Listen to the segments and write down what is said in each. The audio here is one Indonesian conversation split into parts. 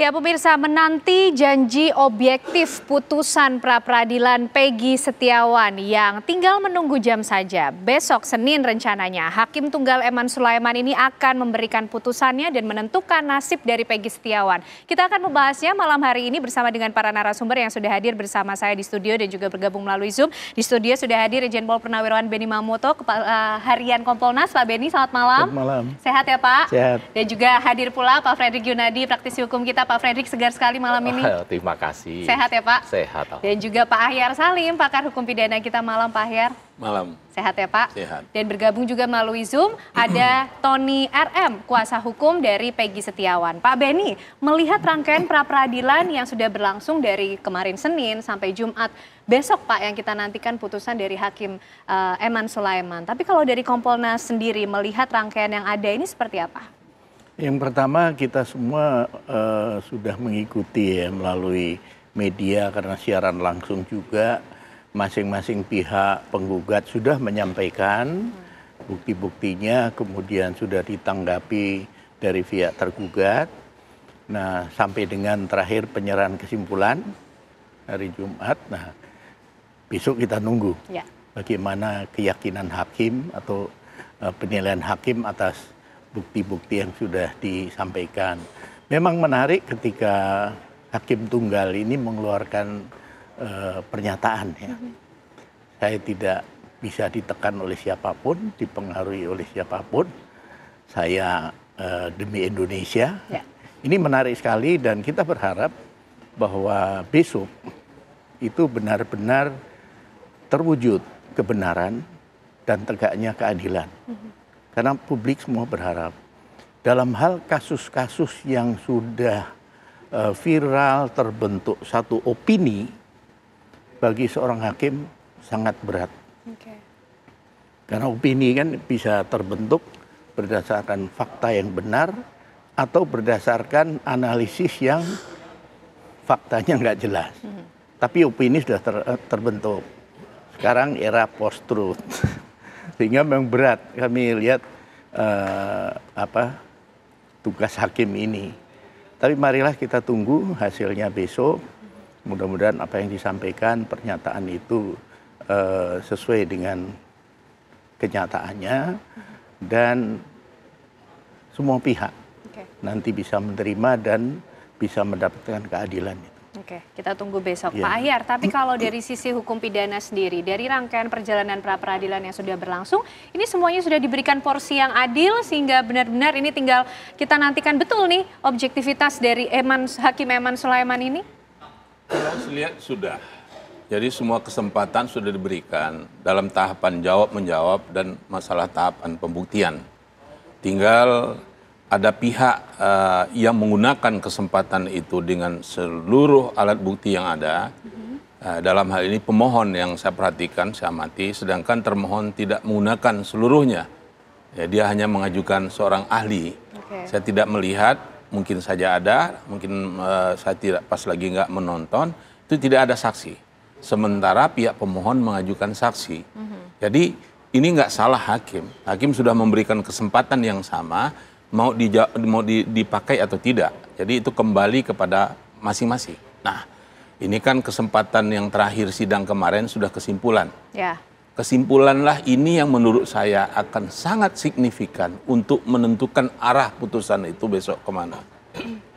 Ya pemirsa menanti janji objektif putusan pra peradilan Peggy Setiawan yang tinggal menunggu jam saja. Besok Senin rencananya Hakim Tunggal Eman Sulaiman ini akan memberikan putusannya dan menentukan nasib dari Peggy Setiawan. Kita akan membahasnya malam hari ini bersama dengan para narasumber yang sudah hadir bersama saya di studio dan juga bergabung melalui Zoom. Di studio sudah hadir Irjen Pol Purnawirawan Beni Mamoto, Kepala Harian Kompolnas. Pak Beni, selamat malam. Selamat malam. Sehat ya Pak? Sehat. Dan juga hadir pula Pak Fredrik Yunadi, praktisi hukum kita Pak Fredrik segar sekali malam ini. Oh, terima kasih. Sehat ya Pak? Sehat. Dan juga Pak Ahyar Salim, pakar hukum pidana kita malam Pak Ahyar. Malam. Sehat ya Pak? Sehat. Dan bergabung juga melalui Zoom ada Tony RM, kuasa hukum dari Peggy Setiawan. Pak Beni, melihat rangkaian pra peradilan yang sudah berlangsung dari kemarin Senin sampai Jumat, besok Pak yang kita nantikan putusan dari Hakim uh, Eman Sulaiman. Tapi kalau dari Kompolnas sendiri melihat rangkaian yang ada ini seperti apa? Yang pertama kita semua uh, sudah mengikuti ya melalui media karena siaran langsung juga masing-masing pihak penggugat sudah menyampaikan bukti-buktinya kemudian sudah ditanggapi dari pihak tergugat. Nah, sampai dengan terakhir penyerahan kesimpulan hari Jumat. Nah, besok kita nunggu Ya. bagaimana keyakinan hakim atau uh, penilaian hakim atas bukti-bukti yang sudah disampaikan. Memang menarik ketika hakim tunggal ini mengeluarkan uh, pernyataan ya. Saya tidak bisa ditekan oleh siapa pun, dipengaruhi oleh siapa pun. Saya uh, demi Indonesia. Ya. Ini menarik sekali dan kita berharap bahwa besok itu benar-benar terwujud kebenaran dan tegaknya keadilan. Karena publik semua berharap dalam hal kasus-kasus yang sudah uh, viral terbentuk satu opini bagi seorang hakim sangat berat. Oke. Karena opini kan bisa terbentuk berdasarkan fakta yang benar atau berdasarkan analisis yang faktanya nggak jelas. Tapi opini sudah ter, eh, terbentuk. Sekarang era post truth, sehingga memang berat kami lihat eh, apa tugas hakim ini. Tapi marilah kita tunggu hasilnya besok. Mudah-mudahan apa yang disampaikan pernyataan itu eh, sesuai dengan kenyataannya dan semua pihak Oke. nanti bisa menerima dan bisa mendapatkan keadilan itu. Oke, kita tunggu besok. Iya. Pak Ahyar, tapi kalau dari sisi hukum pidana sendiri, dari rangkaian perjalanan pra peradilan yang sudah berlangsung, ini semuanya sudah diberikan porsi yang adil sehingga benar-benar ini tinggal kita nantikan betul nih objektivitas dari Eman Hakim Eman Sulaiman ini. Kalau saya lihat sudah. Jadi semua kesempatan sudah diberikan dalam tahapan jawab menjawab dan masalah tahapan pembuktian. Tinggal ada pihak eh, yang menggunakan kesempatan itu dengan seluruh alat bukti yang ada. Eh, dalam hal ini pemohon yang saya perhatikan, saya amati, sedangkan termohon tidak menggunakan seluruhnya. Ya, dia hanya mengajukan seorang ahli. Oke. Saya tidak melihat, mungkin saja ada, mungkin eh, saya tidak pas lagi nggak menonton, itu tidak ada saksi. Sementara pihak pemohon mengajukan saksi. Jadi ini nggak salah hakim. Hakim sudah memberikan kesempatan yang sama, mau, dija- mau di- dipakai atau tidak. Jadi itu kembali kepada masing-masing. Nah, ini kan kesempatan yang terakhir sidang kemarin sudah kesimpulan Ya, kesimpulanlah ini yang menurut saya akan sangat signifikan untuk menentukan arah putusan itu besok ke mana.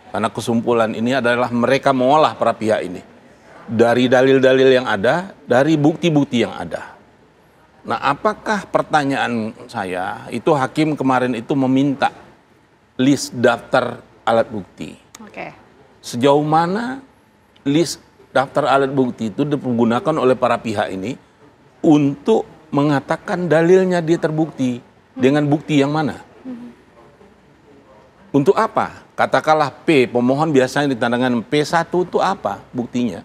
Karena kesimpulan ini adalah mereka mengolah para pihak ini. Dari dalil-dalil yang ada, dari bukti-bukti yang ada. Nah apakah pertanyaan saya, itu hakim kemarin itu meminta list daftar alat bukti. oke. Sejauh mana list daftar alat bukti itu dipergunakan oleh para pihak ini untuk mengatakan dalilnya dia terbukti dengan bukti yang mana? Untuk apa? Katakanlah P, pemohon biasanya ditandakan P1 itu apa buktinya?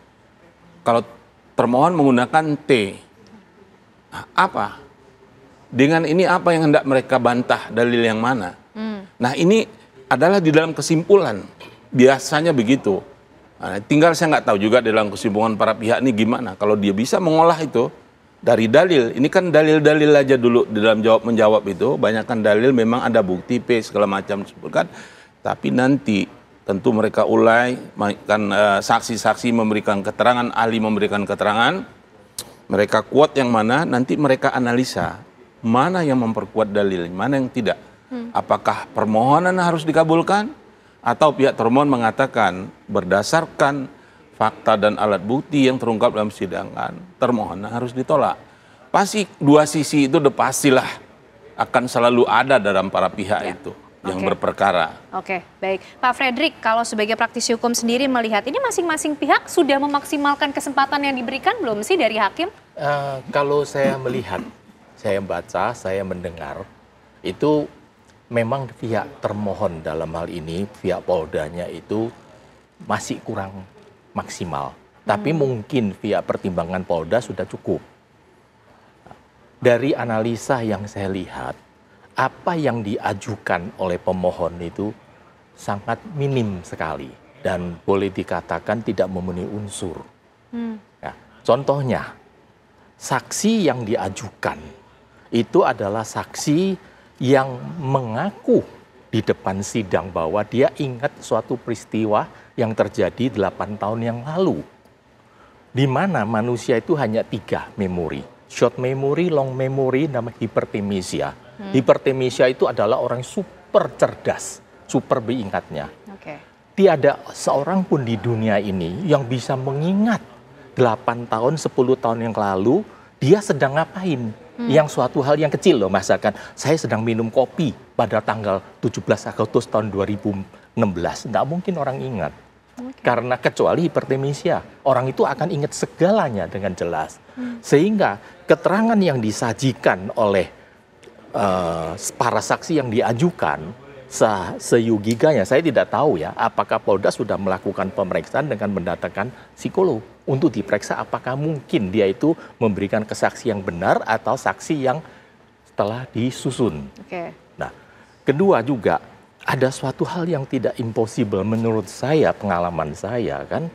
Kalau termohon menggunakan T, Nah, apa? Dengan ini apa yang hendak mereka bantah dalil yang mana? Nah ini adalah di dalam kesimpulan. Biasanya begitu. Nah, tinggal saya nggak tahu juga di dalam kesimpulan para pihak ini gimana. Kalau dia bisa mengolah itu dari dalil. Ini kan dalil-dalil aja dulu di dalam jawab menjawab itu. Banyakkan dalil memang ada bukti P segala macam disebutkan. Tapi nanti tentu mereka ulai kan uh, saksi-saksi memberikan keterangan, ahli memberikan keterangan. Mereka kuat yang mana nanti mereka analisa mana yang memperkuat dalil, mana yang tidak. Hmm. Apakah permohonan harus dikabulkan atau pihak termohon mengatakan berdasarkan fakta dan alat bukti yang terungkap dalam sidangan, termohon harus ditolak. Pasti dua sisi itu udah pastilah akan selalu ada dalam para pihak ya. itu yang okay. berperkara. Oke, okay, baik. Pak Frederick, kalau sebagai praktisi hukum sendiri melihat ini masing-masing pihak sudah memaksimalkan kesempatan yang diberikan belum sih dari hakim? Uh, kalau saya melihat, saya baca, saya mendengar, itu memang pihak termohon dalam hal ini, pihak Poldanya itu masih kurang maksimal. Hmm. Tapi mungkin pihak pertimbangan Polda sudah cukup. Dari analisa yang saya lihat, apa yang diajukan oleh pemohon itu sangat minim sekali dan boleh dikatakan tidak memenuhi unsur. Hmm. Ya, contohnya, saksi yang diajukan itu adalah saksi yang mengaku di depan sidang bahwa dia ingat suatu peristiwa yang terjadi 8 tahun yang lalu. Di mana manusia itu hanya tiga memori. Short memory, long memory, nama hipertemesia Hmm. Hipertemesia itu adalah orang super cerdas, super beingatnya. Okay. Tiada seorang pun di dunia ini yang bisa mengingat 8 tahun, 10 tahun yang lalu dia sedang ngapain. Hmm. Yang suatu hal yang kecil loh, masakan saya sedang minum kopi pada tanggal 17 Agustus tahun 2016. Tidak mungkin orang ingat. Okay. Karena kecuali hipertemesia, orang itu akan ingat segalanya dengan jelas. Hmm. Sehingga keterangan yang disajikan oleh uh, para saksi yang diajukan se seyugiganya saya tidak tahu ya apakah Polda sudah melakukan pemeriksaan dengan mendatangkan psikolog untuk diperiksa apakah mungkin dia itu memberikan kesaksian yang benar atau saksi yang telah disusun. Okay. Nah, kedua juga ada suatu hal yang tidak impossible menurut saya pengalaman saya kan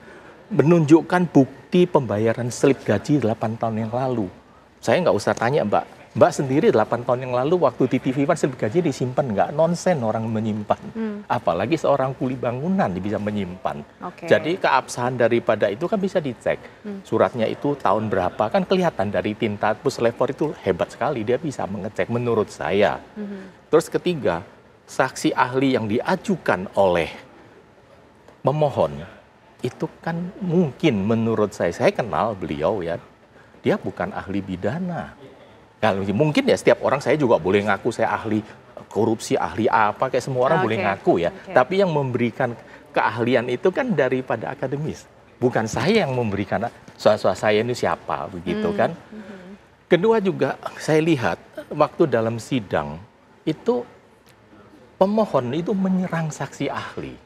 menunjukkan bukti pembayaran slip gaji 8 tahun yang lalu. Saya nggak usah tanya Mbak Mbak sendiri 8 tahun yang lalu waktu di TV One slip gaji disimpan nggak nonsen orang menyimpan. Hmm. Apalagi seorang kuli bangunan bisa menyimpan. Okay. Jadi keabsahan daripada itu kan bisa dicek. Hmm. Suratnya itu tahun berapa kan kelihatan dari tinta pus lever itu hebat sekali dia bisa mengecek menurut saya. Hmm. Terus ketiga, saksi ahli yang diajukan oleh pemohon itu kan mungkin menurut saya saya kenal beliau ya. Dia bukan ahli bidana mungkin ya setiap orang saya juga boleh ngaku saya ahli korupsi, ahli apa, kayak semua orang okay. boleh ngaku ya. Okay. Tapi yang memberikan keahlian itu kan daripada akademis. Bukan saya yang memberikan soal-soal saya ini siapa begitu hmm. kan. Hmm. Kedua juga saya lihat waktu dalam sidang itu pemohon itu menyerang saksi ahli.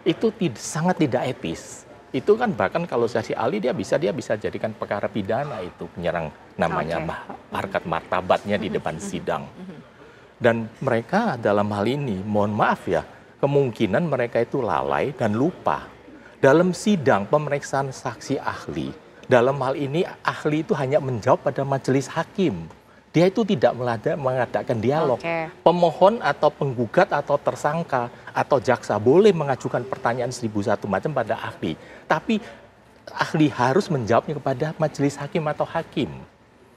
Itu tidak, sangat tidak etis itu kan bahkan kalau saksi ahli dia bisa dia bisa jadikan perkara pidana itu penyerang namanya okay. harkat martabatnya di depan sidang. Dan mereka dalam hal ini mohon maaf ya, kemungkinan mereka itu lalai dan lupa. Dalam sidang pemeriksaan saksi ahli, dalam hal ini ahli itu hanya menjawab pada majelis hakim dia itu tidak mengadakan dialog. Okay. Pemohon atau penggugat atau tersangka atau jaksa boleh mengajukan pertanyaan seribu satu macam pada ahli. Tapi ahli harus menjawabnya kepada majelis hakim atau hakim.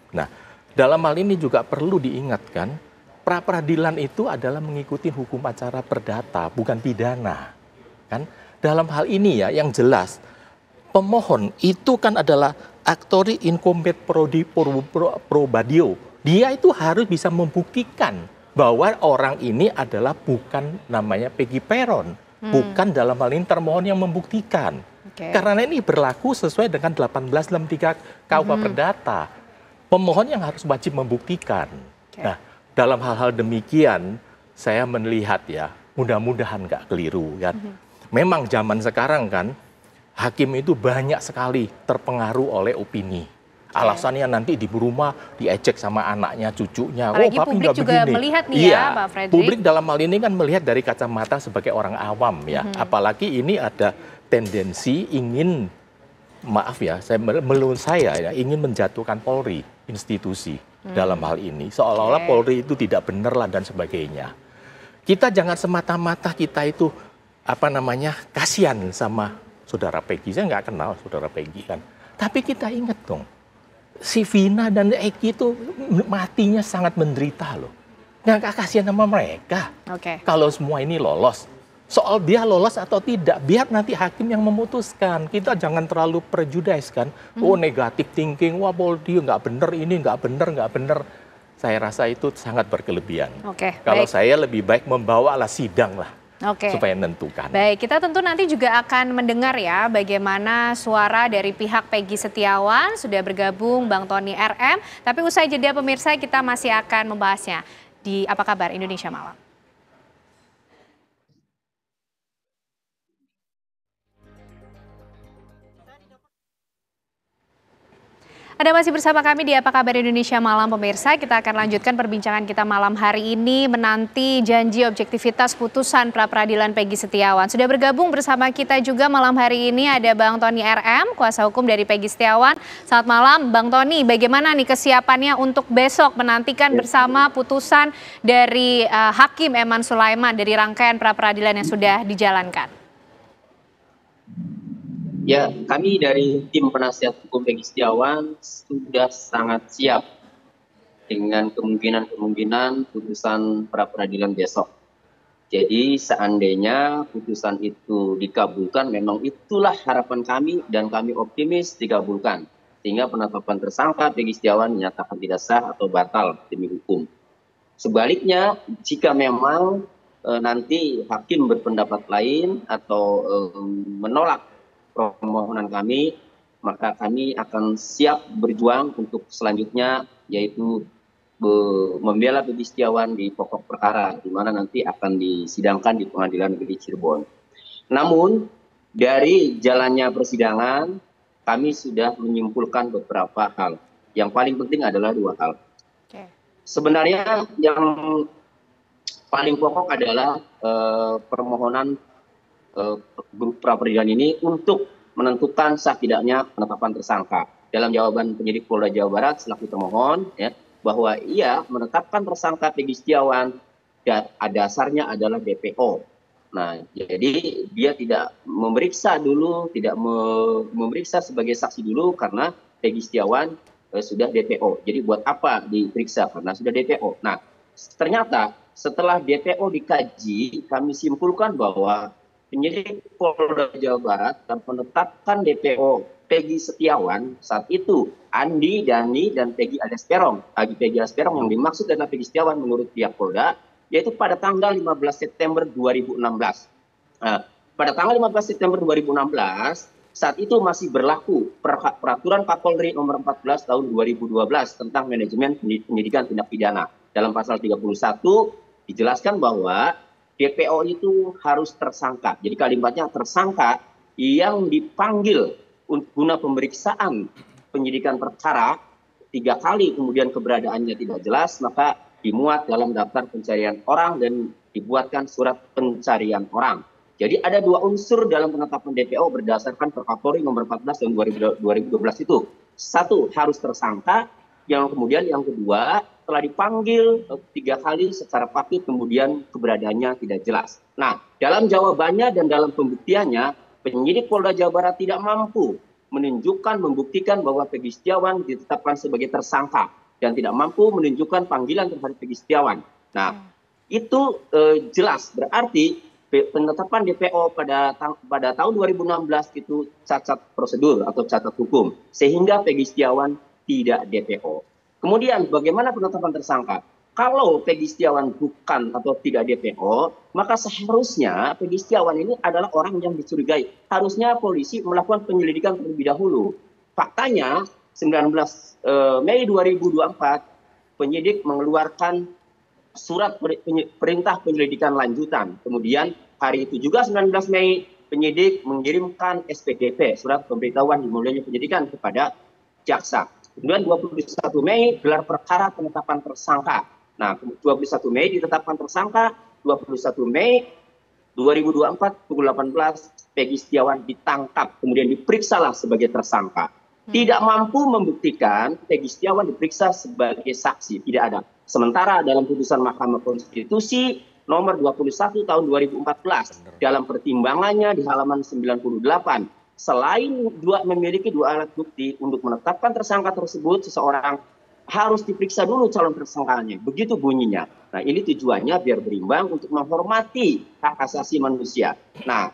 Nah, dalam hal ini juga perlu diingatkan, pra peradilan itu adalah mengikuti hukum acara perdata, bukan pidana. Kan? Dalam hal ini ya, yang jelas, pemohon itu kan adalah aktori incumbent prodi pro, pro, probadio dia itu harus bisa membuktikan bahwa orang ini adalah bukan namanya Peggy Peron, hmm. bukan dalam hal ini termohon yang membuktikan. Okay. Karena ini berlaku sesuai dengan 1863 KUH hmm. Perdata. Pemohon yang harus wajib membuktikan. Okay. Nah, dalam hal-hal demikian saya melihat ya, mudah-mudahan nggak keliru kan. Hmm. Memang zaman sekarang kan hakim itu banyak sekali terpengaruh oleh opini Alasannya nanti di rumah diejek sama anaknya, cucunya. Oh, Apalagi oh, papi publik juga begini. melihat nih ya, iya, ya, Pak Fredrik. Publik dalam hal ini kan melihat dari kacamata sebagai orang awam ya. Hmm. Apalagi ini ada tendensi ingin maaf ya, saya menurut saya ya ingin menjatuhkan Polri institusi hmm. dalam hal ini. Seolah-olah okay. Polri itu tidak benar lah dan sebagainya. Kita jangan semata-mata kita itu apa namanya kasihan sama saudara Peggy. Saya nggak kenal saudara Peggy kan. Tapi kita ingat dong, si Vina dan Eki itu matinya sangat menderita loh. Nggak kasihan sama mereka. Oke. Kalau semua ini lolos. Soal dia lolos atau tidak, biar nanti hakim yang memutuskan. Kita jangan terlalu prejudice kan. Oh negatif thinking, wah dia nggak bener ini, nggak bener, nggak bener. Saya rasa itu sangat berkelebihan. Oke, Kalau baik. saya lebih baik membawa lah sidang lah Oke. supaya menentukan. Baik, kita tentu nanti juga akan mendengar ya bagaimana suara dari pihak Peggy Setiawan sudah bergabung Bang Tony RM. Tapi usai jeda pemirsa kita masih akan membahasnya di Apa Kabar Indonesia Malam. Ada masih bersama kami di Apa Kabar Indonesia Malam pemirsa. Kita akan lanjutkan perbincangan kita malam hari ini menanti janji objektivitas putusan pra peradilan Peggy Setiawan. Sudah bergabung bersama kita juga malam hari ini ada Bang Tony RM, kuasa hukum dari Peggy Setiawan. Selamat malam Bang Tony, bagaimana nih kesiapannya untuk besok menantikan bersama putusan dari eh, Hakim Eman Sulaiman dari rangkaian pra peradilan yang sudah dijalankan? Ya, kami dari tim penasihat hukum Peggy Setiawan sudah sangat siap dengan kemungkinan-kemungkinan putusan pra peradilan besok. Jadi seandainya putusan itu dikabulkan, memang itulah harapan kami dan kami optimis dikabulkan. Sehingga penetapan tersangka Peggy Setiawan dinyatakan tidak sah atau batal demi hukum. Sebaliknya, jika memang e, nanti hakim berpendapat lain atau e, menolak permohonan kami, maka kami akan siap berjuang untuk selanjutnya yaitu be- membela Peggy Setiawan di pokok perkara di mana nanti akan disidangkan di Pengadilan Negeri Cirebon. Namun dari jalannya persidangan kami sudah menyimpulkan beberapa hal. Yang paling penting adalah dua hal. Sebenarnya yang paling pokok adalah eh, permohonan eh, grup pra peradilan ini untuk menentukan sah tidaknya penetapan tersangka. Dalam jawaban penyidik Polda Jawa Barat selaku termohon ya bahwa ia menetapkan tersangka Peggy Setiawan dan dasarnya adalah DPO. Nah, jadi dia tidak memeriksa dulu, tidak me- memeriksa sebagai saksi dulu karena Peggy Setiawan eh, sudah DPO. Jadi buat apa diperiksa karena sudah DPO. Nah, ternyata setelah DPO dikaji, kami simpulkan bahwa penyidik Polda Jawa Barat dan menetapkan DPO Peggy Setiawan saat itu Andi, Dani, dan Peggy alias Perong. Bagi Peggy alias Perong yang dimaksud adalah Peggy Setiawan menurut pihak Polda, yaitu pada tanggal 15 September 2016. Nah, pada tanggal 15 September 2016, saat itu masih berlaku per- peraturan Kapolri nomor 14 tahun 2012 tentang manajemen penyidikan tindak pidana. Dalam pasal 31 dijelaskan bahwa DPO itu harus tersangka. Jadi kalimatnya tersangka yang dipanggil un- guna pemeriksaan penyidikan perkara tiga kali kemudian keberadaannya tidak jelas maka dimuat dalam daftar pencarian orang dan dibuatkan surat pencarian orang. Jadi ada dua unsur dalam penetapan DPO berdasarkan Perkapolri nomor 14 tahun 2012 itu. Satu harus tersangka, yang kemudian yang kedua telah dipanggil eh, tiga kali secara patut kemudian keberadaannya tidak jelas. Nah, dalam jawabannya dan dalam pembuktiannya, penyidik Polda Jawa Barat tidak mampu menunjukkan, membuktikan bahwa Peggy Setiawan ditetapkan sebagai tersangka dan tidak mampu menunjukkan panggilan terhadap Peggy Setiawan. Nah, itu eh, jelas berarti pe- penetapan DPO pada pada tahun 2016 itu cacat prosedur atau cacat hukum sehingga Peggy Setiawan tidak DPO. Kemudian bagaimana penetapan tersangka? Kalau Peggy Setiawan bukan atau tidak DPO, maka seharusnya Peggy Setiawan ini adalah orang yang dicurigai. Harusnya polisi melakukan penyelidikan terlebih dahulu. Faktanya 19 eh, Mei 2024 penyidik mengeluarkan surat perintah penyelidikan lanjutan. Kemudian hari itu juga 19 Mei penyidik mengirimkan SPDP surat pemberitahuan dimulainya penyidikan kepada jaksa. Kemudian 21 Mei gelar perkara penetapan tersangka. Nah, 21 Mei ditetapkan tersangka, 21 Mei 2024 pukul 18 Peggy Setiawan ditangkap, kemudian diperiksalah sebagai tersangka. Tidak mampu membuktikan Peggy Setiawan diperiksa sebagai saksi, tidak ada. Sementara dalam putusan Mahkamah Konstitusi nomor 21 tahun 2014 dalam pertimbangannya di halaman 98 selain dua memiliki dua alat bukti untuk menetapkan tersangka tersebut seseorang harus diperiksa dulu calon tersangkanya. Begitu bunyinya. Nah ini tujuannya biar berimbang untuk menghormati hak asasi manusia. Nah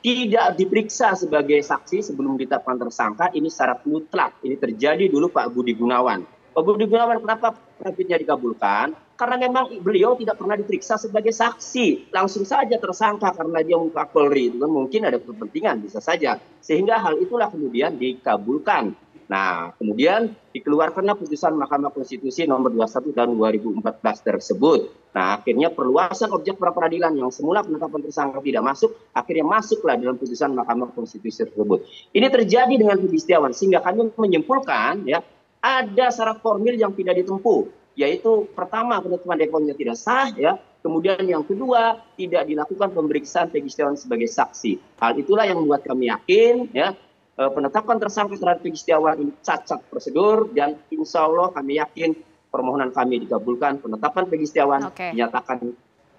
tidak diperiksa sebagai saksi sebelum ditetapkan tersangka ini syarat mutlak. Ini terjadi dulu Pak Budi Gunawan. Pak Budi Gunawan kenapa profitnya dikabulkan karena memang beliau tidak pernah diperiksa sebagai saksi. Langsung saja tersangka karena dia muka Polri itu kan mungkin ada kepentingan bisa saja. Sehingga hal itulah kemudian dikabulkan. Nah kemudian dikeluarkanlah putusan Mahkamah Konstitusi nomor 21 tahun 2014 tersebut. Nah akhirnya perluasan objek pra peradilan yang semula penetapan tersangka tidak masuk akhirnya masuklah dalam putusan Mahkamah Konstitusi tersebut. Ini terjadi dengan Budi Setiawan sehingga kami menyimpulkan ya ada syarat formil yang tidak ditempuh yaitu pertama penetapan deponnya tidak sah ya. Kemudian yang kedua tidak dilakukan pemeriksaan Peggy Setiawan sebagai saksi. Hal itulah yang membuat kami yakin ya eh, penetapan tersangka terhadap Peggy Setiawan ini cacat prosedur dan insya Allah kami yakin permohonan kami dikabulkan. Penetapan Peggy Setiawan okay. dinyatakan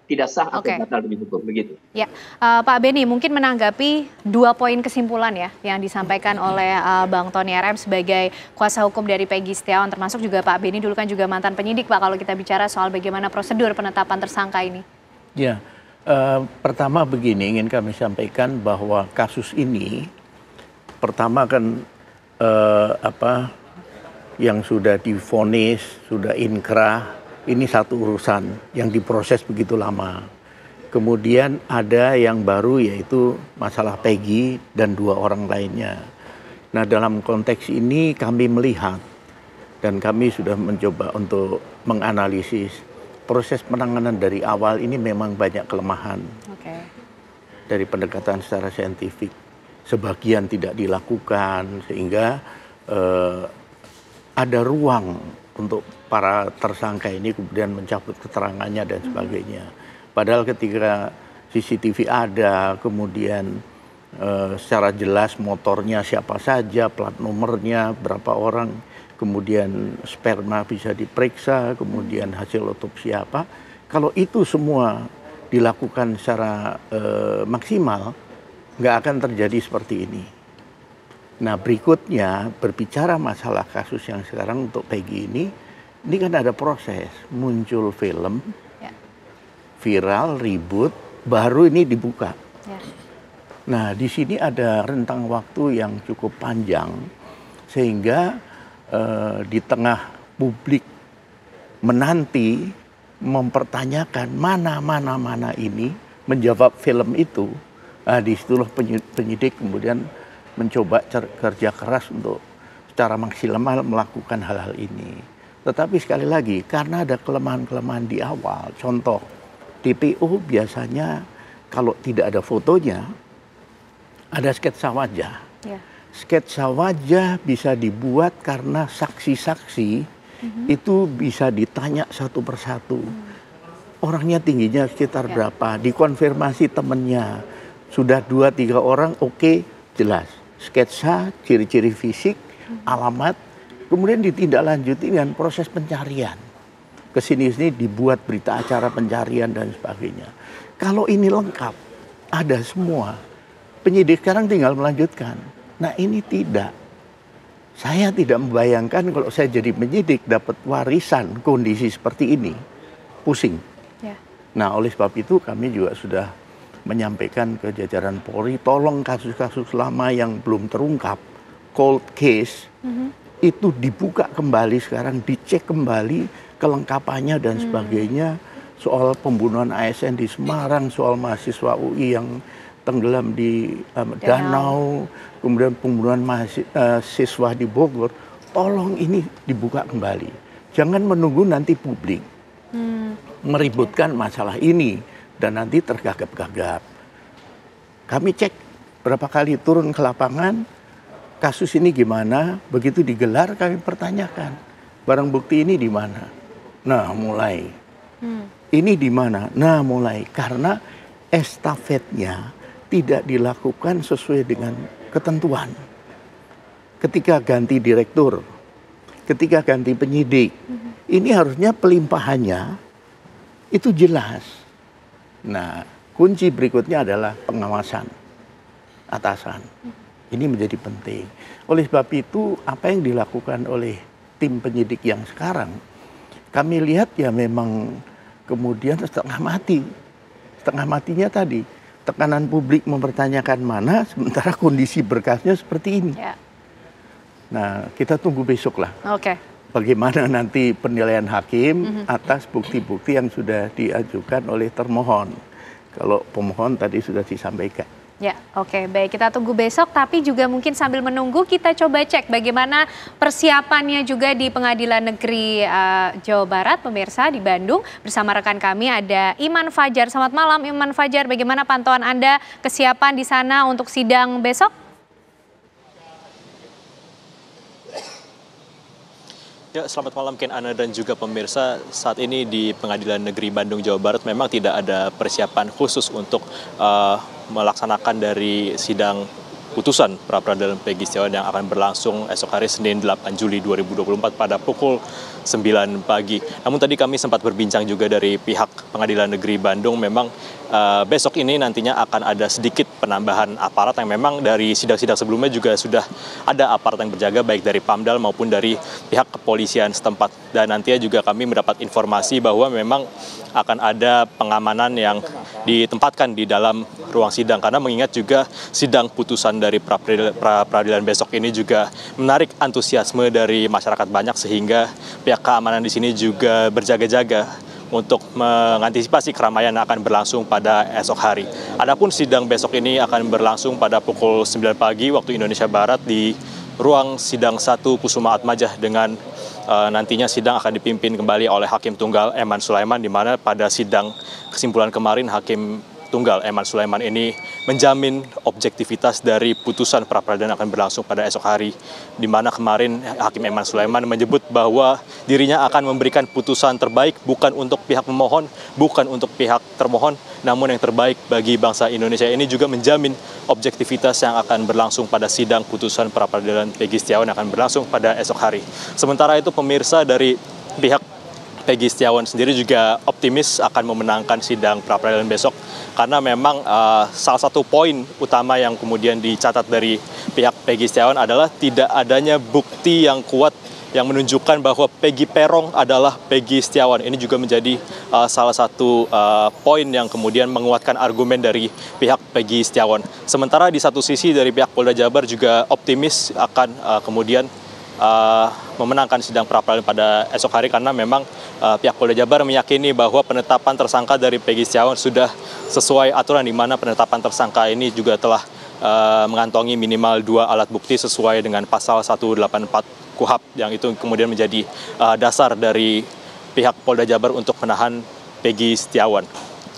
tidak sah atau okay. batal demi hukum begitu. Ya, uh, Pak Beni mungkin menanggapi dua poin kesimpulan ya yang disampaikan oleh uh, Bang Tony RM sebagai kuasa hukum dari Peggy Setiawan termasuk juga Pak Beni dulu kan juga mantan penyidik Pak kalau kita bicara soal bagaimana prosedur penetapan tersangka ini. Ya, uh, pertama begini ingin kami sampaikan bahwa kasus ini pertama kan uh, apa yang sudah difonis sudah inkrah ini satu urusan yang diproses begitu lama. Kemudian ada yang baru yaitu masalah Peggy dan dua orang lainnya. Nah dalam konteks ini kami melihat dan kami sudah mencoba untuk menganalisis proses penanganan dari awal ini memang banyak kelemahan okay. dari pendekatan secara saintifik. Sebagian tidak dilakukan sehingga uh, ada ruang untuk para tersangka ini kemudian mencabut keterangannya dan sebagainya. Padahal ketika CCTV ada, kemudian uh, secara jelas motornya siapa saja, plat nomornya, berapa orang, kemudian sperma bisa diperiksa, kemudian hasil otopsi apa. Kalau itu semua dilakukan secara uh, maksimal, nggak akan terjadi seperti ini. Nah berikutnya berbicara masalah kasus yang sekarang untuk Peggy ini, ini kan ada proses muncul film, ya. viral, ribut, baru ini dibuka. Ya. Nah di sini ada rentang waktu yang cukup panjang sehingga uh, di tengah publik menanti mempertanyakan mana mana mana ini menjawab film itu, nah, di situlah penyidik kemudian mencoba kerja keras untuk secara maksimal melakukan hal-hal ini. Tetapi sekali lagi, karena ada kelemahan-kelemahan di awal, contoh TPO biasanya kalau tidak ada fotonya, ada sketsa wajah. Ya. Sketsa wajah bisa dibuat karena saksi-saksi mm-hmm. itu bisa ditanya satu persatu. Mm. Orangnya tingginya sekitar ya. berapa, dikonfirmasi temennya. Sudah dua tiga orang, oke okay, jelas sketsa, ciri-ciri fisik, alamat, kemudian ditindaklanjuti dengan proses pencarian. Ke sini-sini dibuat berita acara pencarian dan sebagainya. Kalau ini lengkap, ada semua. Penyidik sekarang tinggal melanjutkan. Nah ini tidak. Saya tidak membayangkan kalau saya jadi penyidik dapat warisan kondisi seperti ini. Pusing. Ya. Nah oleh sebab itu kami juga sudah menyampaikan ke jajaran Polri, tolong kasus-kasus lama yang belum terungkap, cold case, mm-hmm. itu dibuka kembali sekarang, dicek kembali kelengkapannya dan mm. sebagainya. Soal pembunuhan ASN di Semarang, soal mahasiswa UI yang tenggelam di um, danau, kemudian pembunuhan mahasiswa uh, di Bogor, tolong ini dibuka kembali. Jangan menunggu nanti publik hmm. meributkan masalah ini dan nanti tergagap-gagap. Kami cek berapa kali turun ke lapangan, kasus ini gimana, begitu digelar kami pertanyakan, barang bukti ini di mana? Nah mulai, hmm. ini di mana? Nah mulai, karena estafetnya tidak dilakukan sesuai dengan ketentuan. Ketika ganti direktur, ketika ganti penyidik, hmm. ini harusnya pelimpahannya itu jelas Nah, kunci berikutnya adalah pengawasan atasan. Ini menjadi penting. Oleh sebab itu, apa yang dilakukan oleh tim penyidik yang sekarang, kami lihat ya memang kemudian setengah mati. Setengah matinya tadi, tekanan publik mempertanyakan mana, sementara kondisi berkasnya seperti ini. Ya. Nah, kita tunggu besok lah. Oke. Okay. Bagaimana nanti penilaian hakim atas bukti-bukti yang sudah diajukan oleh termohon. Kalau pemohon tadi sudah disampaikan. Ya, oke, okay, baik. Kita tunggu besok, tapi juga mungkin sambil menunggu kita coba cek bagaimana persiapannya juga di Pengadilan Negeri uh, Jawa Barat, pemirsa di Bandung. Bersama rekan kami ada Iman Fajar. Selamat malam, Iman Fajar. Bagaimana pantauan Anda kesiapan di sana untuk sidang besok? Ya, selamat malam Ken Ana dan juga pemirsa. Saat ini di Pengadilan Negeri Bandung, Jawa Barat memang tidak ada persiapan khusus untuk uh, melaksanakan dari sidang putusan pra peradilan Peggy Setiawan yang akan berlangsung esok hari Senin 8 Juli 2024 pada pukul 9 pagi. Namun tadi kami sempat berbincang juga dari pihak Pengadilan Negeri Bandung memang uh, besok ini nantinya akan ada sedikit penambahan aparat yang memang dari sidang-sidang sebelumnya juga sudah ada aparat yang berjaga baik dari Pamdal maupun dari pihak kepolisian setempat. Dan nantinya juga kami mendapat informasi bahwa memang akan ada pengamanan yang ditempatkan di dalam ruang sidang karena mengingat juga sidang putusan dari pra peradilan besok ini juga menarik antusiasme dari masyarakat banyak sehingga pihak keamanan di sini juga berjaga-jaga untuk mengantisipasi keramaian yang akan berlangsung pada esok hari. Adapun sidang besok ini akan berlangsung pada pukul 9 pagi waktu Indonesia Barat di ruang sidang 1 Kusuma Atmajah dengan uh, nantinya sidang akan dipimpin kembali oleh Hakim Tunggal Eman Sulaiman di mana pada sidang kesimpulan kemarin Hakim Tunggal Eman Sulaiman ini menjamin objektivitas dari putusan pra peradilan akan berlangsung pada esok hari di mana kemarin Hakim Eman Sulaiman menyebut bahwa dirinya akan memberikan putusan terbaik bukan untuk pihak pemohon, bukan untuk pihak termohon, namun yang terbaik bagi bangsa Indonesia ini juga menjamin objektivitas yang akan berlangsung pada sidang putusan pra peradilan Peggy Setiawan akan berlangsung pada esok hari. Sementara itu pemirsa dari pihak Peggy Setiawan sendiri juga optimis akan memenangkan sidang pra peradilan besok karena memang uh, salah satu poin utama yang kemudian dicatat dari pihak Peggy Setiawan adalah tidak adanya bukti yang kuat yang menunjukkan bahwa Peggy Perong adalah Peggy Setiawan. Ini juga menjadi uh, salah satu uh, poin yang kemudian menguatkan argumen dari pihak Peggy Setiawan. Sementara di satu sisi dari pihak Polda Jabar juga optimis akan uh, kemudian uh, memenangkan sidang pra peradilan pada esok hari karena memang uh, pihak Polda Jabar meyakini bahwa penetapan tersangka dari Peggy Setiawan sudah sesuai aturan di mana penetapan tersangka ini juga telah uh, mengantongi minimal dua alat bukti sesuai dengan pasal 184 KUHAP yang itu kemudian menjadi uh, dasar dari pihak Polda Jabar untuk menahan Peggy Setiawan.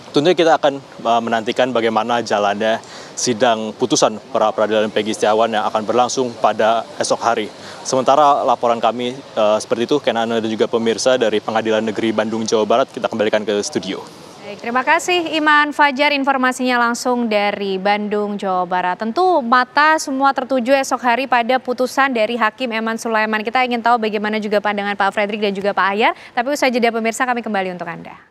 Tentunya kita akan uh, menantikan bagaimana jalannya sidang putusan pra peradilan Peggy Setiawan yang akan berlangsung pada esok hari. Sementara laporan kami uh, seperti itu, Kenana dan juga pemirsa dari Pengadilan Negeri Bandung, Jawa Barat, kita kembalikan ke studio. Baik, terima kasih Iman Fajar informasinya langsung dari Bandung, Jawa Barat. Tentu mata semua tertuju esok hari pada putusan dari Hakim Eman Sulaiman. Kita ingin tahu bagaimana juga pandangan Pak Fredrik dan juga Pak Ahyar. Tapi usai jeda pemirsa kami kembali untuk Anda.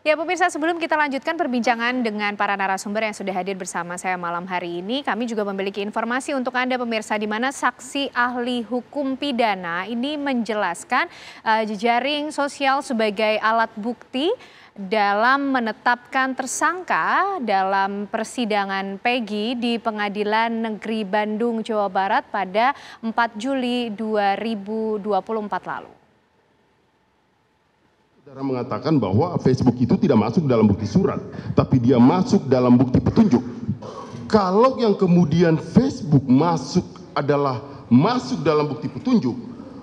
Ya pemirsa sebelum kita lanjutkan perbincangan dengan para narasumber yang sudah hadir bersama saya malam hari ini, kami juga memiliki informasi untuk Anda pemirsa di mana saksi ahli hukum pidana ini menjelaskan uh, jejaring sosial sebagai alat bukti dalam menetapkan tersangka dalam persidangan Peggy di Pengadilan Negeri Bandung, Jawa Barat pada 4 Juli 2024 lalu. Saudara mengatakan bahwa Facebook itu tidak masuk dalam bukti surat, tapi dia masuk dalam bukti petunjuk. Kalau yang kemudian Facebook masuk adalah masuk dalam bukti petunjuk,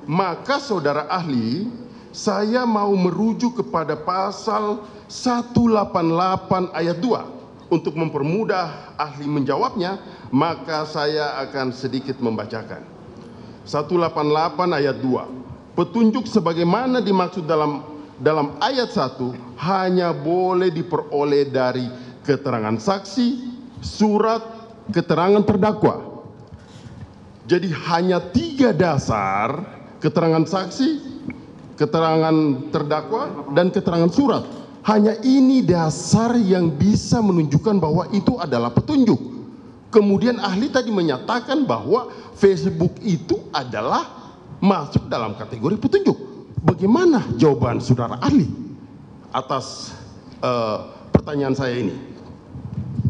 maka saudara ahli, saya mau merujuk kepada pasal 188 ayat 2 untuk mempermudah ahli menjawabnya, maka saya akan sedikit membacakan. 188 ayat 2. Petunjuk sebagaimana dimaksud dalam dalam ayat 1 hanya boleh diperoleh dari keterangan saksi, surat, keterangan terdakwa. Jadi hanya tiga dasar keterangan saksi, keterangan terdakwa dan keterangan surat. Hanya ini dasar yang bisa menunjukkan bahwa itu adalah petunjuk. Kemudian ahli tadi menyatakan bahwa Facebook itu adalah masuk dalam kategori petunjuk. Bagaimana jawaban saudara ahli atas uh, pertanyaan saya ini?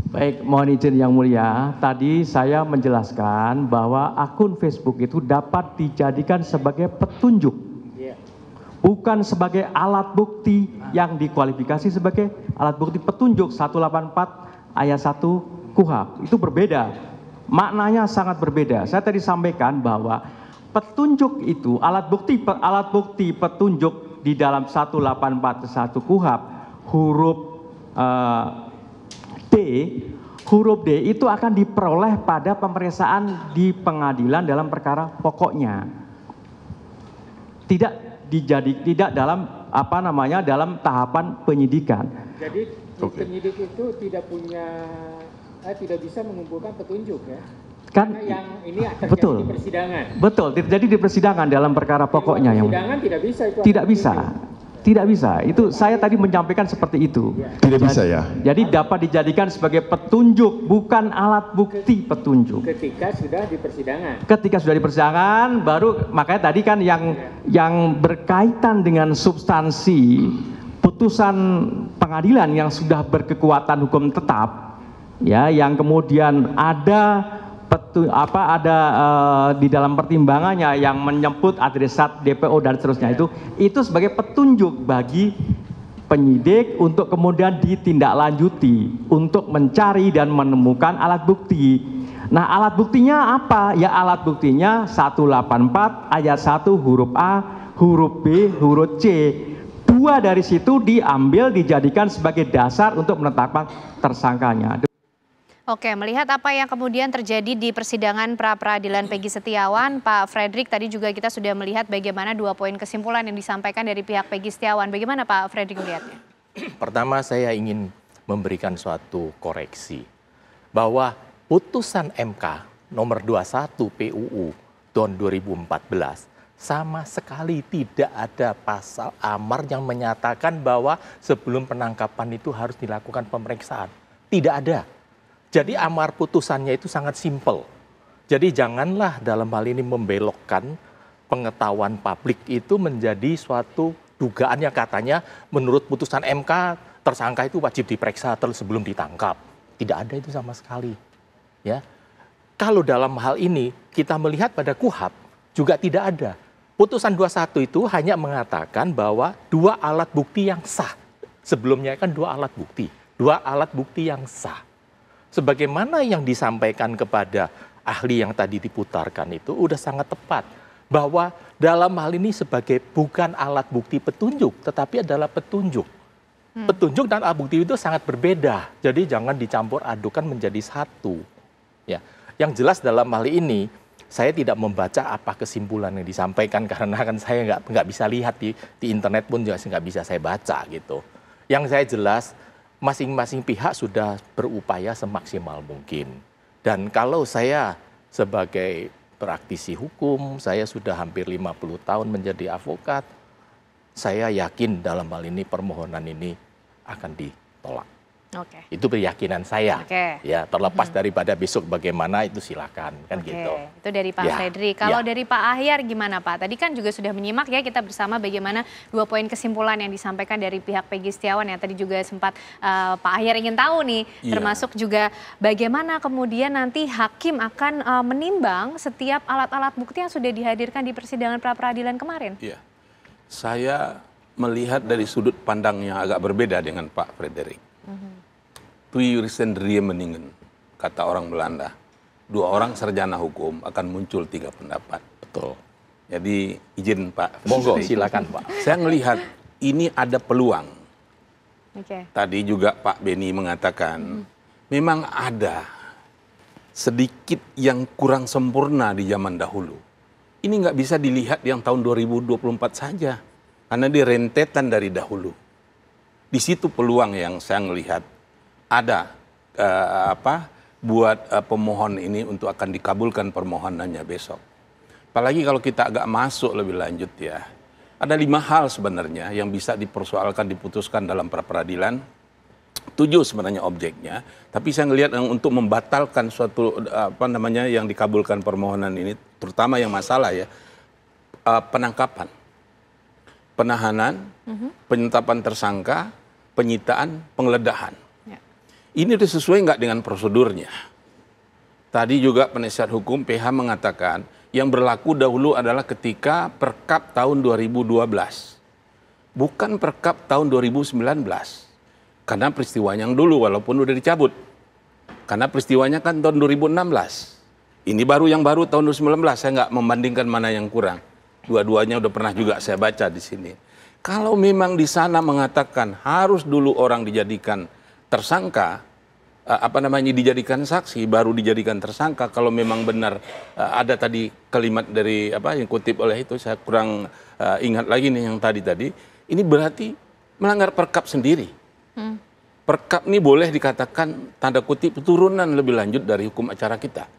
Baik, mohon izin yang mulia. Tadi saya menjelaskan bahwa akun Facebook itu dapat dijadikan sebagai petunjuk. Bukan sebagai alat bukti yang dikualifikasi sebagai alat bukti petunjuk 184 ayat 1 KUHAP. Itu berbeda. Maknanya sangat berbeda. Saya tadi sampaikan bahwa petunjuk itu alat bukti alat bukti petunjuk di dalam 1841 KUHAP huruf uh, D, huruf D itu akan diperoleh pada pemeriksaan di pengadilan dalam perkara pokoknya. Tidak dijadi tidak dalam apa namanya dalam tahapan penyidikan. Jadi okay. penyidik itu tidak punya eh, tidak bisa mengumpulkan petunjuk ya. Kan Karena yang ini terjadi betul, di persidangan. Betul, terjadi di persidangan dalam perkara pokoknya yang persidangan tidak bisa itu. Tidak bisa. Tidak bisa. Itu saya tadi menyampaikan seperti itu. Tidak bisa ya. Jadi dapat dijadikan sebagai petunjuk, bukan alat bukti petunjuk. Ketika sudah di persidangan. Ketika sudah di persidangan, baru makanya tadi kan yang yang berkaitan dengan substansi putusan pengadilan yang sudah berkekuatan hukum tetap, ya, yang kemudian ada apa ada uh, di dalam pertimbangannya yang menyebut adresat DPO dan seterusnya itu itu sebagai petunjuk bagi penyidik untuk kemudian ditindaklanjuti untuk mencari dan menemukan alat bukti. Nah, alat buktinya apa? Ya alat buktinya 184 ayat 1 huruf A, huruf B, huruf C. Dua dari situ diambil dijadikan sebagai dasar untuk menetapkan tersangkanya. Oke, melihat apa yang kemudian terjadi di persidangan pra peradilan Peggy Setiawan, Pak Frederick tadi juga kita sudah melihat bagaimana dua poin kesimpulan yang disampaikan dari pihak Peggy Setiawan. Bagaimana Pak Frederick melihatnya? Pertama saya ingin memberikan suatu koreksi bahwa putusan MK nomor 21 PUU tahun 2014 sama sekali tidak ada pasal amar yang menyatakan bahwa sebelum penangkapan itu harus dilakukan pemeriksaan. Tidak ada jadi amar putusannya itu sangat simpel. Jadi janganlah dalam hal ini membelokkan pengetahuan publik itu menjadi suatu dugaan yang katanya menurut putusan MK tersangka itu wajib diperiksa sebelum ditangkap. Tidak ada itu sama sekali. Ya. Kalau dalam hal ini kita melihat pada KUHAP juga tidak ada. Putusan 21 itu hanya mengatakan bahwa dua alat bukti yang sah. Sebelumnya kan dua alat bukti. Dua alat bukti yang sah sebagaimana yang disampaikan kepada ahli yang tadi diputarkan itu udah sangat tepat bahwa dalam hal ini sebagai bukan alat bukti petunjuk tetapi adalah petunjuk. Hmm. Petunjuk dan alat bukti itu sangat berbeda. Jadi jangan dicampur adukan menjadi satu. Ya. Yang jelas dalam hal ini saya tidak membaca apa kesimpulan yang disampaikan karena kan saya nggak nggak bisa lihat di di internet pun juga nggak bisa saya baca gitu. Yang saya jelas masing-masing pihak sudah berupaya semaksimal mungkin. Dan kalau saya sebagai praktisi hukum, saya sudah hampir 50 tahun menjadi advokat, saya yakin dalam hal ini permohonan ini akan ditolak. Oke. Itu keyakinan saya. Oke. Ya, terlepas hmm. daripada besok bagaimana itu silakan kan Oke. gitu. Itu dari Pak ya. Fredri. Kalau ya. dari Pak Ahyar gimana Pak? Tadi kan juga sudah menyimak ya kita bersama bagaimana dua poin kesimpulan yang disampaikan dari pihak Peggy Setiawan yang tadi juga sempat uh, Pak Ahyar ingin tahu nih, ya. termasuk juga bagaimana kemudian nanti hakim akan uh, menimbang setiap alat-alat bukti yang sudah dihadirkan di persidangan pra peradilan kemarin. Iya. Saya melihat dari sudut pandang yang agak berbeda dengan Pak Frederick. Mm -hmm meningen, kata orang Belanda. Dua orang sarjana hukum akan muncul tiga pendapat. Betul. Jadi izin Pak. Monggo silakan Pak. Saya melihat ini ada peluang. Okay. Tadi juga Pak Beni mengatakan hmm. memang ada sedikit yang kurang sempurna di zaman dahulu. Ini nggak bisa dilihat yang tahun 2024 saja, karena di rentetan dari dahulu. Di situ peluang yang saya melihat ada uh, apa buat uh, pemohon ini untuk akan dikabulkan permohonannya besok. Apalagi kalau kita agak masuk lebih lanjut ya. Ada lima hal sebenarnya yang bisa dipersoalkan, diputuskan dalam pra peradilan. Tujuh sebenarnya objeknya, tapi saya ngelihat yang untuk membatalkan suatu apa namanya yang dikabulkan permohonan ini, terutama yang masalah ya uh, penangkapan, penahanan, penetapan tersangka, penyitaan, penggeledahan. Ini sudah sesuai nggak dengan prosedurnya? Tadi juga penasihat hukum PH mengatakan yang berlaku dahulu adalah ketika Perkap tahun 2012. Bukan Perkap tahun 2019. Karena peristiwanya yang dulu walaupun udah dicabut. Karena peristiwanya kan tahun 2016. Ini baru yang baru tahun 2019. Saya nggak membandingkan mana yang kurang. Dua-duanya udah pernah juga saya baca di sini. Kalau memang di sana mengatakan harus dulu orang dijadikan tersangka, apa namanya dijadikan saksi baru dijadikan tersangka. Kalau memang benar uh, ada tadi kalimat dari apa yang kutip oleh itu saya kurang uh, ingat lagi nih yang tadi tadi ini berarti melanggar perkap sendiri. Hmm. perkap ini boleh dikatakan tanda kutip turunan lebih lanjut dari hukum acara kita.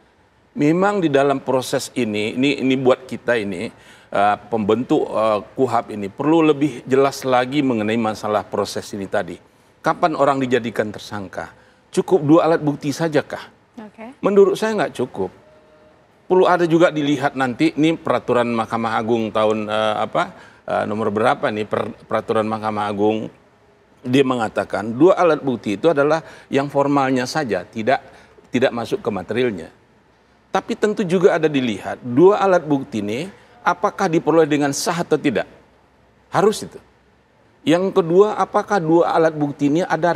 Memang di dalam proses ini ini ini buat kita ini uh, pembentuk uh, kuhab ini perlu lebih jelas lagi mengenai masalah proses ini tadi. Kapan orang dijadikan tersangka Cukup dua alat bukti saja kah? Okay. Menurut saya nggak cukup. Perlu ada juga dilihat nanti ini peraturan Mahkamah Agung tahun uh, apa uh, nomor berapa nih per, peraturan Mahkamah Agung dia mengatakan dua alat bukti itu adalah yang formalnya saja tidak tidak masuk ke materialnya. Tapi tentu juga ada dilihat dua alat bukti ini apakah diperoleh dengan sah atau tidak. Harus itu. Yang kedua, apakah dua alat bukti ini ada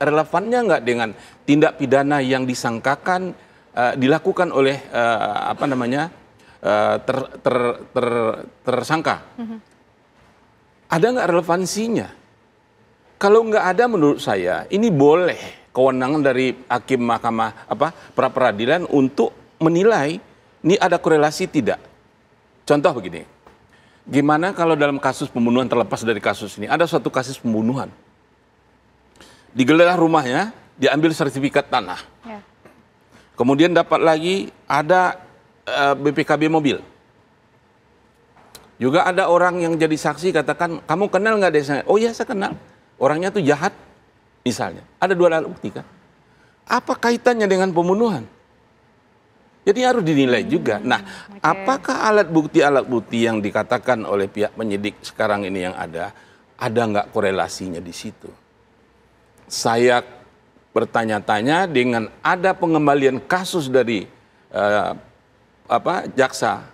relevannya nggak dengan tindak pidana yang disangkakan uh, dilakukan oleh uh, apa namanya uh, ter, ter, ter, tersangka? Mm-hmm. Ada nggak relevansinya? Kalau nggak ada, menurut saya ini boleh kewenangan dari hakim mahkamah apa pra peradilan untuk menilai ini ada korelasi tidak. Contoh begini, Gimana kalau dalam kasus pembunuhan terlepas dari kasus ini, ada suatu kasus pembunuhan. Digeledah rumahnya, diambil sertifikat tanah. Ya. Kemudian dapat lagi ada uh, eh, BPKB mobil. Juga ada orang yang jadi saksi katakan, kamu kenal nggak desa? Oh iya saya kenal. Orangnya tuh jahat, misalnya. Ada dua alat bukti kan. Apa kaitannya dengan pembunuhan? Jadi harus dinilai juga. Nah, okay. apakah alat bukti-alat bukti yang dikatakan oleh pihak penyidik sekarang ini yang ada, ada nggak korelasinya di situ? Saya bertanya-tanya dengan ada pengembalian kasus dari uh, apa jaksa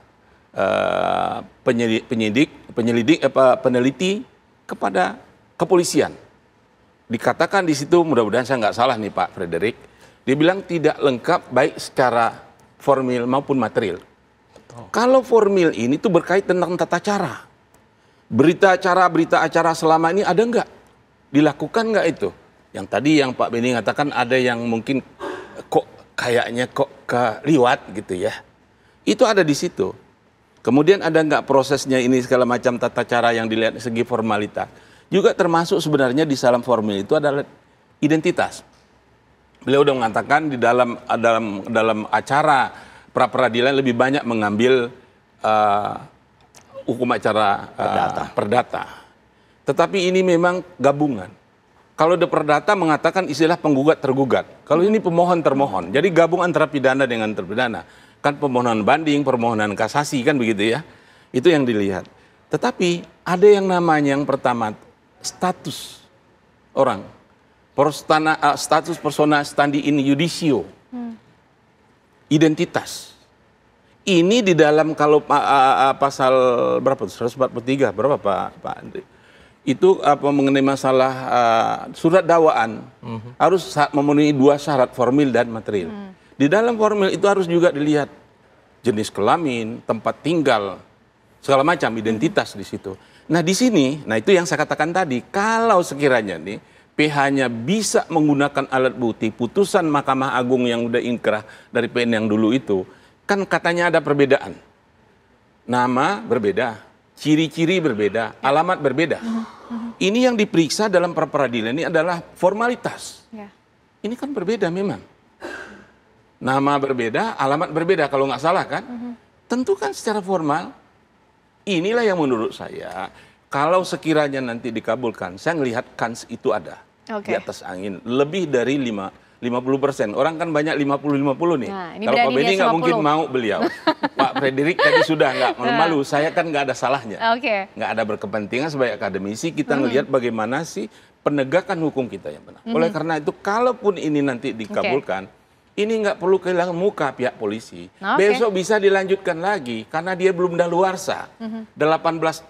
uh, penyidik, penyidik penyelidik apa peneliti kepada kepolisian. Dikatakan di situ mudah-mudahan saya nggak salah nih Pak Frederick, dia bilang tidak lengkap baik secara formil maupun material. Oh. Kalau formil ini tuh berkait tentang tata cara. Berita acara, berita acara selama ini ada nggak? Dilakukan nggak itu? Yang tadi yang Pak Beni katakan ada yang mungkin kok kayaknya kok keliwat gitu ya. Itu ada di situ. Kemudian ada nggak prosesnya ini segala macam tata cara yang dilihat segi formalitas. Juga termasuk sebenarnya di dalam formil itu adalah identitas beliau sudah mengatakan di dalam dalam dalam acara pra peradilan lebih banyak mengambil uh, hukum acara uh, perdata. perdata. Tetapi ini memang gabungan. Kalau di perdata mengatakan istilah penggugat tergugat. Kalau ini pemohon termohon. Jadi gabung antara pidana dengan terpidana. Kan pemohonan banding, permohonan kasasi kan begitu ya. Itu yang dilihat. Tetapi ada yang namanya yang pertama status orang Persona, uh, status persona standi in judicio. Hmm. Identitas. Ini di dalam kalau uh, uh, pasal berapa? 143 berapa Pak Pak Andri? Itu apa mengenai masalah uh, surat dakwaan hmm. harus memenuhi dua syarat formil dan material. Hmm. Di dalam formil itu harus juga dilihat jenis kelamin, tempat tinggal, segala macam identitas hmm. di situ. Nah di sini, nah itu yang saya katakan tadi, kalau sekiranya nih PH-nya bisa menggunakan alat bukti putusan Mahkamah Agung yang udah inkrah dari PN yang dulu itu, kan katanya ada perbedaan. Nama berbeda, ciri-ciri berbeda, alamat berbeda. Ini yang diperiksa dalam pra peradilan ini adalah formalitas. Ya. Ini kan berbeda memang. Nama berbeda, alamat berbeda kalau nggak salah kan? Tentu kan secara formal inilah yang menurut saya kalau sekiranya nanti dikabulkan, saya melihat kans itu ada Oke. di atas angin lebih dari lima 50 persen. Orang kan banyak 50-50 nih. Nah, Kalau Pak Benny nggak mungkin 50. mau beliau. Pak Frederick tadi sudah nggak malu-malu. Saya kan nggak ada salahnya. Oke. Nggak ada berkepentingan sebagai akademisi kita ngelihat bagaimana sih penegakan hukum kita yang benar. Oleh karena itu, kalaupun ini nanti dikabulkan, ini nggak perlu kehilangan muka pihak polisi. Oke. Besok bisa dilanjutkan lagi karena dia belum daluarsa. 18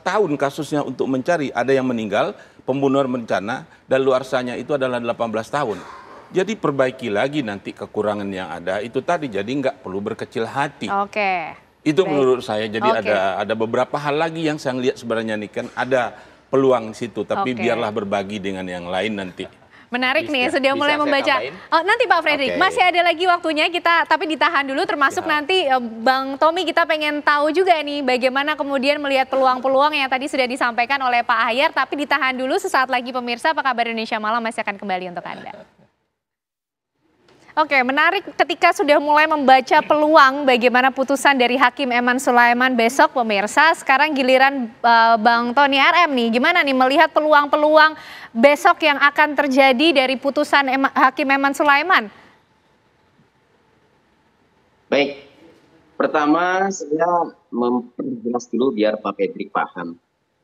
tahun kasusnya untuk mencari ada yang meninggal, pembunuhan berencana dan luarsanya itu adalah 18 tahun. Jadi perbaiki lagi nanti kekurangan yang ada itu tadi jadi nggak perlu berkecil hati. Oke. Itu Baik. menurut saya. Jadi Oke. ada ada beberapa hal lagi yang saya lihat sebenarnya nih kan ada peluang di situ, tapi Oke. biarlah berbagi dengan yang lain nanti. Menarik nih, Bisa- sudah bisa mulai membaca. Oh, nanti Pak Fredrik, Oke. masih ada lagi waktunya kita tapi ditahan dulu termasuk Siap. nanti eh, Bang Tommy kita pengen tahu juga nih bagaimana kemudian melihat peluang-peluang yang tadi sudah disampaikan oleh Pak Ahyar tapi ditahan dulu sesaat lagi pemirsa apa kabar Indonesia Malam masih akan kembali untuk Anda. Oke, menarik ketika sudah mulai membaca peluang bagaimana putusan dari Hakim Eman Sulaiman besok pemirsa. Sekarang giliran eh, Bang Tony RM nih, gimana nih melihat peluang-peluang besok yang akan terjadi dari putusan Ema- Hakim Eman Sulaiman? Baik, pertama saya memperjelas dulu biar Pak Pedrik paham.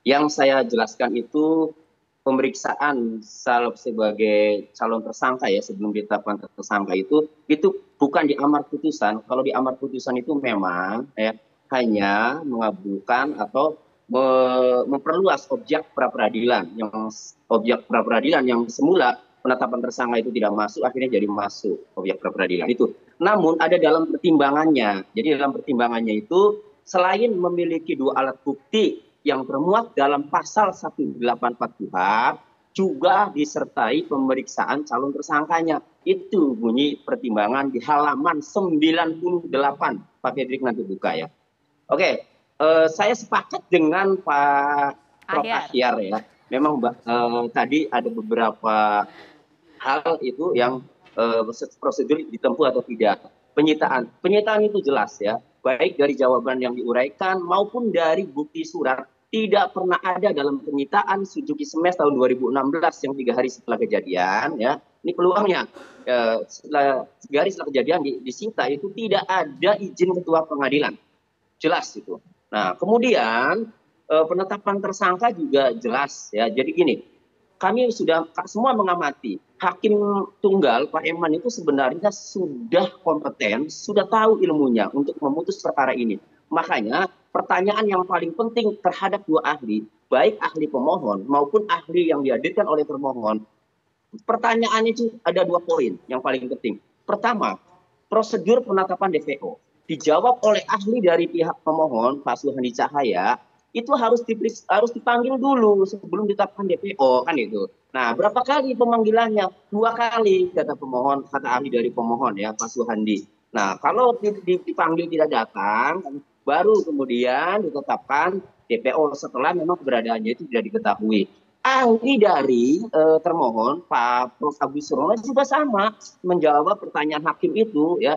Yang saya jelaskan itu pemeriksaan sebagai calon tersangka ya sebelum ditetapkan tersangka itu itu bukan di amar putusan. Kalau di amar putusan itu memang ya hanya mengabulkan atau me- memperluas objek pra peradilan yang objek pra peradilan yang semula penetapan tersangka itu tidak masuk akhirnya jadi masuk objek pra peradilan itu. Namun ada dalam pertimbangannya. Jadi dalam pertimbangannya itu selain memiliki dua alat bukti yang termuat dalam pasal 184 KUHP juga disertai pemeriksaan calon tersangkanya. Itu bunyi pertimbangan di halaman 98. Pak Fedrik nanti buka ya. Oke, eh, saya sepakat dengan Pak Prof. Ahyar. Ya. Memang Mbak, eh, tadi ada beberapa hal itu yang eh, prosedur ditempuh atau tidak. Penyitaan, penyitaan itu jelas ya, baik dari jawaban yang diuraikan maupun dari bukti surat tidak pernah ada dalam penyitaan Suzuki Semes tahun 2016 yang tiga hari setelah kejadian ya. Ini peluangnya eh, setelah tiga hari setelah kejadian di, disita itu tidak ada izin ketua pengadilan, jelas itu. Nah kemudian eh, penetapan tersangka juga jelas ya. Jadi gini, kami sudah semua mengamati hakim tunggal Pak Eman itu sebenarnya sudah kompeten, sudah tahu ilmunya untuk memutus perkara ini. Makanya pertanyaan yang paling penting terhadap dua ahli, baik ahli pemohon maupun ahli yang dihadirkan oleh termohon, pertanyaannya itu ada dua poin yang paling penting. Pertama, prosedur penetapan DPO dijawab oleh ahli dari pihak pemohon Pak Suhandi Cahaya itu harus harus dipanggil dulu sebelum ditetapkan DPO kan itu. Nah, berapa kali pemanggilannya? Dua kali kata pemohon, kata ahli dari pemohon ya Pak Suhandi. Nah, kalau di- di- dipanggil tidak datang, baru kemudian ditetapkan DPO setelah memang keberadaannya itu tidak diketahui. Ahli dari eh, termohon Pak Prof Agus juga sama menjawab pertanyaan hakim itu ya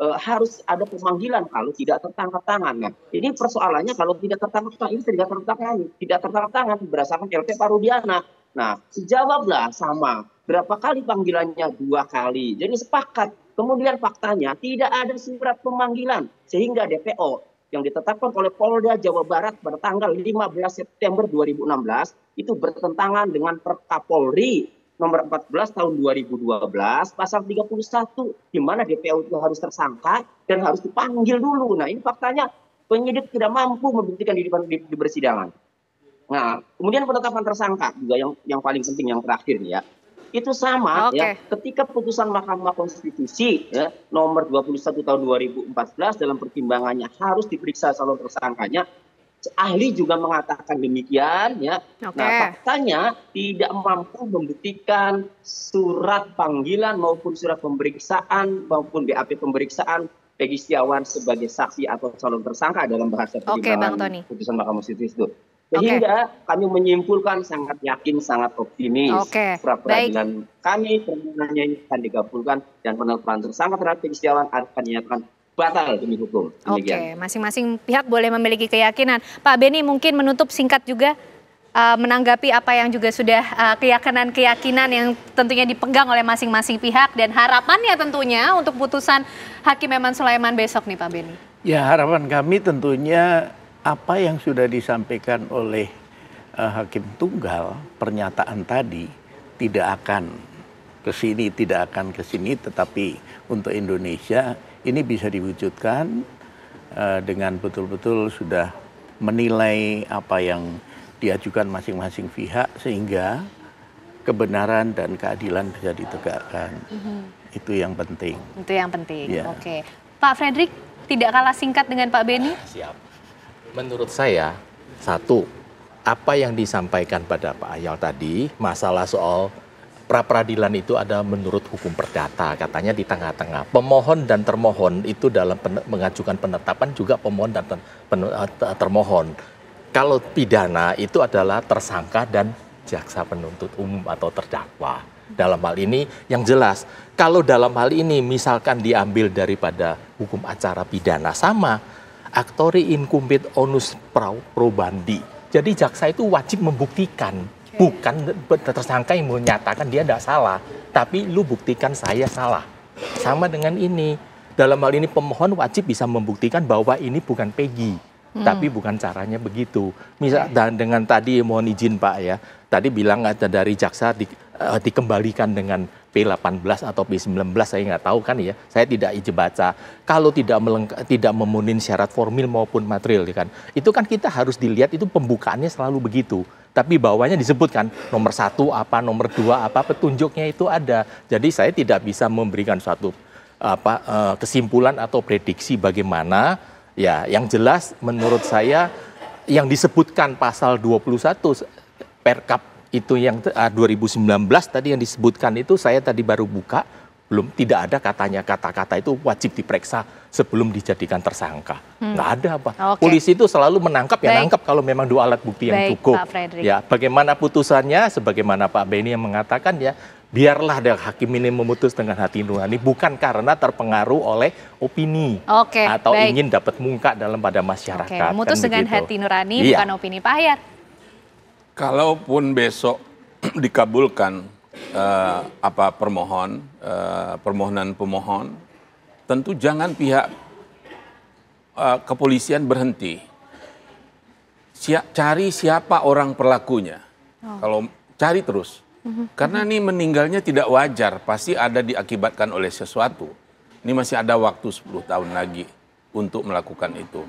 eh, harus ada pemanggilan kalau tidak tertangkap tangan. Nah, ini persoalannya kalau tidak tertangkap tangan, ini tidak tertangkap tangan, tidak tertangkap tangan berdasarkan LP Parudiana. Nah, dijawablah sama. Berapa kali panggilannya? Dua kali. Jadi sepakat. Kemudian faktanya tidak ada surat pemanggilan sehingga DPO yang ditetapkan oleh Polda Jawa Barat pada tanggal 15 September 2016 itu bertentangan dengan Perkapolri nomor 14 tahun 2012 pasal 31 di mana DPO itu harus tersangka dan harus dipanggil dulu. Nah, ini faktanya penyidik tidak mampu membuktikan di, depan- di, di persidangan. Nah, kemudian penetapan tersangka juga yang yang paling penting yang terakhir nih ya. Itu sama Oke. ya ketika putusan Mahkamah Konstitusi ya nomor 21 tahun 2014 dalam pertimbangannya harus diperiksa calon tersangkanya ahli juga mengatakan demikian ya. Oke. Nah, faktanya tidak mampu membuktikan surat panggilan maupun surat pemeriksaan maupun BAP pemeriksaan Peggy Setiawan sebagai saksi atau calon tersangka dalam bahasa pertimbangan Bang Tony. putusan Mahkamah Konstitusi itu. Sehingga kami menyimpulkan sangat yakin, sangat optimis Oke, pra peradilan kami permohonannya akan digabungkan dan penetapan tersangka terhadap Peggy Setiawan akan dinyatakan batal demi hukum. Oke, masing-masing pihak boleh memiliki keyakinan. Pak Beni mungkin menutup singkat juga uh, menanggapi apa yang juga sudah uh, keyakinan-keyakinan yang tentunya dipegang oleh masing-masing pihak dan harapannya tentunya untuk putusan Hakim Eman Sulaiman besok nih Pak Beni. Ya harapan kami tentunya apa yang sudah disampaikan oleh uh, Hakim Tunggal pernyataan tadi tidak akan ke sini, tidak akan ke sini, tetapi untuk Indonesia ini bisa diwujudkan uh, dengan betul-betul sudah menilai apa yang diajukan masing-masing pihak sehingga kebenaran dan keadilan bisa ditegakkan. Mm-hmm. Itu yang penting. Itu yang penting. Ya. Oke. Pak Frederick tidak kalah singkat dengan Pak Beni? Siap. Menurut saya satu apa yang disampaikan pada Pak Ayal tadi masalah soal pra peradilan itu ada menurut hukum perdata. Katanya di tengah-tengah. Pemohon dan termohon itu dalam pen mengajukan penetapan juga pemohon dan eh, termohon. Kalau pidana itu adalah tersangka dan jaksa penuntut umum atau terdakwa. Dalam hal ini yang jelas, kalau dalam hal ini misalkan diambil daripada hukum acara pidana sama, aktori incumbit onus probandi. Jadi jaksa itu wajib membuktikan, bukan tersangka yang menyatakan dia tidak salah, tapi lu buktikan saya salah. Sama dengan ini, dalam hal ini pemohon wajib bisa membuktikan bahwa ini bukan Peggy Hmm. Tapi bukan caranya begitu. Misal dan dengan tadi mohon izin Pak ya, tadi bilang ada dari jaksa di, uh, dikembalikan dengan P18 atau P19 saya nggak tahu kan ya. Saya tidak izin baca. Kalau tidak tidak memenuhi syarat formil maupun material ya kan. Itu kan kita harus dilihat itu pembukaannya selalu begitu. Tapi bawahnya disebutkan nomor satu apa, nomor dua apa, petunjuknya itu ada. Jadi saya tidak bisa memberikan suatu apa uh, kesimpulan atau prediksi bagaimana Ya, yang jelas menurut saya yang disebutkan pasal 21 Perkap itu yang 2019 ah, tadi yang disebutkan itu saya tadi baru buka belum tidak ada katanya kata-kata itu wajib diperiksa sebelum dijadikan tersangka. Hmm. Nggak ada apa. Okay. Polisi itu selalu menangkap ya nangkap kalau memang dua alat bukti yang Baik, cukup. Ya, bagaimana putusannya sebagaimana Pak Beni yang mengatakan ya biarlah hakim ini memutus dengan hati nurani bukan karena terpengaruh oleh opini Oke, atau baik. ingin dapat muka dalam pada masyarakat. Oke, memutus kan dengan begitu. hati nurani iya. bukan opini Pak Hayar. Kalaupun besok dikabulkan uh, apa permohon uh, permohonan pemohon, tentu jangan pihak uh, kepolisian berhenti. Siap, cari siapa orang pelakunya. Oh. Kalau cari terus karena ini meninggalnya tidak wajar, pasti ada diakibatkan oleh sesuatu. Ini masih ada waktu 10 tahun lagi untuk melakukan itu.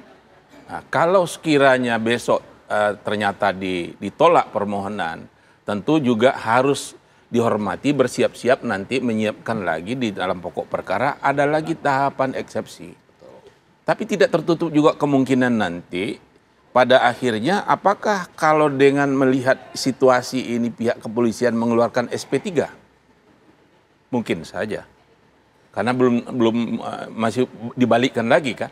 Nah, kalau sekiranya besok uh, ternyata di, ditolak permohonan, tentu juga harus dihormati bersiap-siap nanti menyiapkan lagi di dalam pokok perkara ada lagi tahapan eksepsi. Tapi tidak tertutup juga kemungkinan nanti pada akhirnya apakah kalau dengan melihat situasi ini pihak kepolisian mengeluarkan SP3? Mungkin saja. Karena belum belum uh, masih dibalikkan lagi kan.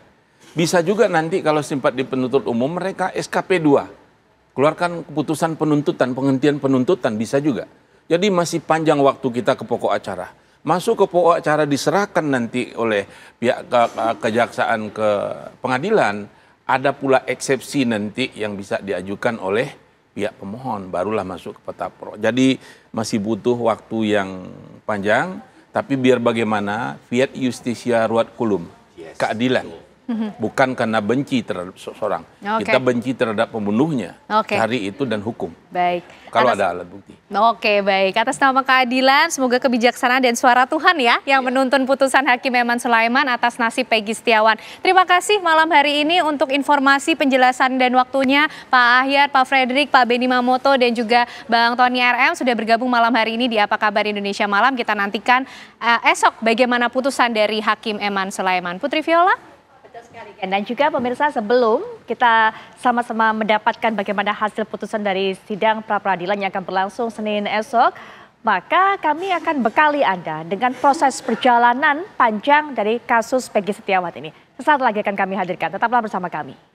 Bisa juga nanti kalau sempat di penuntut umum mereka SKP 2. Keluarkan keputusan penuntutan, penghentian penuntutan bisa juga. Jadi masih panjang waktu kita ke pokok acara. Masuk ke pokok acara diserahkan nanti oleh pihak ke, ke, kejaksaan ke pengadilan ada pula eksepsi nanti yang bisa diajukan oleh pihak pemohon barulah masuk ke peta pro. Jadi masih butuh waktu yang panjang tapi biar bagaimana fiat justisia ruat kulum keadilan. Bukan karena benci terhadap seseorang. Okay. Kita benci terhadap pembunuhnya. Okay. Hari itu dan hukum. Baik. Kalau Atas... ada alat bukti. Oke, baik. Atas nama keadilan, semoga kebijaksanaan dan suara Tuhan ya yang ya. menuntun putusan Hakim Eman Sulaiman atas nasib Peggy Setiawan. Terima kasih malam hari ini untuk informasi, penjelasan dan waktunya Pak Ahyar, Pak Frederick, Pak Beni Mamoto dan juga Bang Tony RM sudah bergabung malam hari ini di Apa Kabar Indonesia Malam. Kita nantikan uh, esok bagaimana putusan dari Hakim Eman Sulaiman. Putri Viola. Dan juga pemirsa sebelum kita sama-sama mendapatkan bagaimana hasil putusan dari sidang pra peradilan yang akan berlangsung Senin esok, maka kami akan bekali Anda dengan proses perjalanan panjang dari kasus Peggy Setiawan ini. Sesaat lagi akan kami hadirkan. Tetaplah bersama kami.